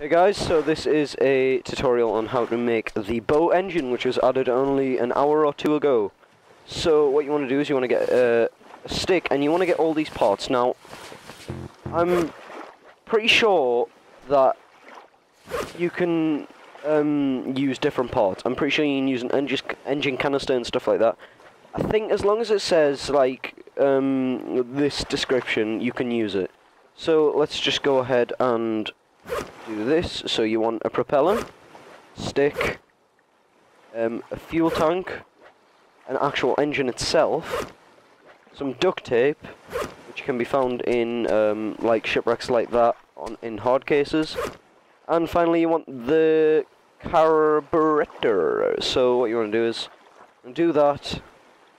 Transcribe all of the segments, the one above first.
Hey guys, so this is a tutorial on how to make the bow engine, which was added only an hour or two ago. So what you want to do is you want to get a, stick, and you want to get all these parts. Now, I'm pretty sure that you can um, use different parts. I'm pretty sure you can use an engine, engine canister and stuff like that. I think as long as it says, like, um, this description, you can use it. So let's just go ahead and do this. So you want a propeller, stick, um, a fuel tank, an actual engine itself, some duct tape, which can be found in um, like shipwrecks like that on in hard cases, and finally you want the carburetor. So what you want to do is do that,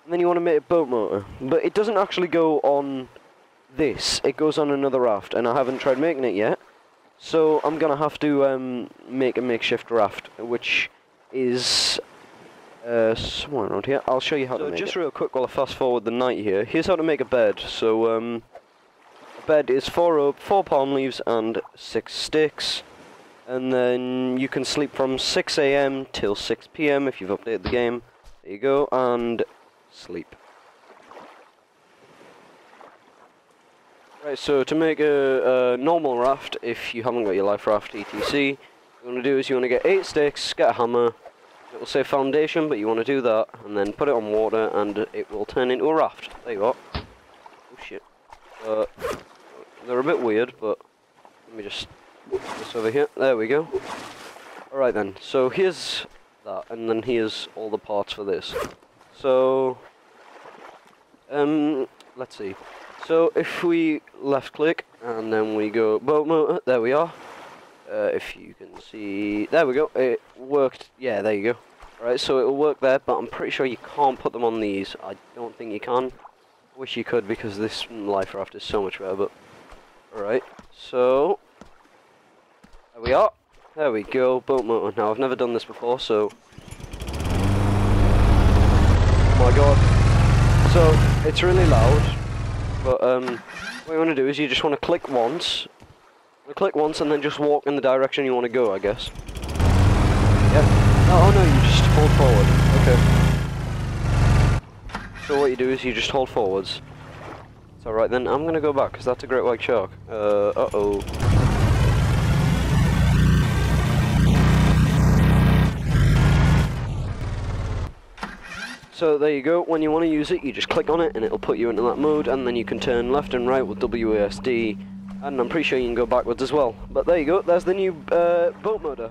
and then you want to make a boat motor, but it doesn't actually go on this. It goes on another raft, and I haven't tried making it yet. So I'm gonna have to um, make a makeshift raft, which is uh, somewhere around here. I'll show you how so to make So just it. real quick while I fast forward the night here. Here's how to make a bed. So um, a bed is four rope, four palm leaves, and six sticks. And then you can sleep from 6 a.m. till 6 p.m. if you've updated the game. There you go, and sleep. Right, so to make a, a, normal raft, if you haven't got your life raft ETC, what you want to do is you want to get 8 sticks, get a hammer, it will say foundation, but you want to do that, and then put it on water, and it will turn into a raft. There you are. Oh shit. Uh, they're a bit weird, but let me just put this over here. There we go. Alright then, so here's that, and then here's all the parts for this. So, um, let's see. So if we left click and then we go boat motor, there we are. Uh, if you can see, there we go, it worked, yeah, there you go. Right, so it'll work there, but I'm pretty sure you can't put them on these. I don't think you can. Wish you could because this life raft is so much better, but... Alright, so... There we are. There we go, boat motor. Now, I've never done this before, so... Oh my god. So, it's really loud, but um, what you want to do is you just want to click once, click once, and then just walk in the direction you want to go, I guess. Yep. Oh, no, you just hold forward. Okay. So what you do is you just hold forwards. It's alright then, I'm gonna go back, because that's a great white shark. Uh, uh-oh. So there you go, when you want to use it, you just click on it and it'll put you into that mode and then you can turn left and right with WASD and I'm pretty sure you can go backwards as well. But there you go, there's the new uh, boat motor.